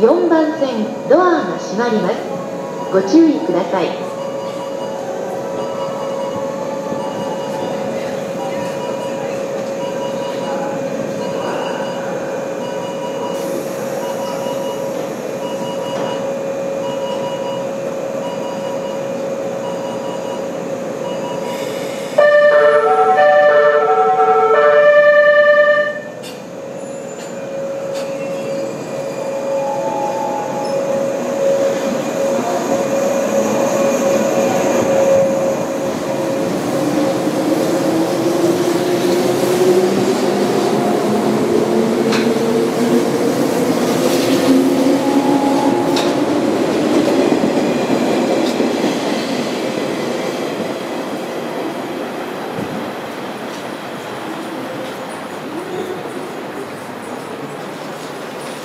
4番線ドアが閉まります。ご注意ください。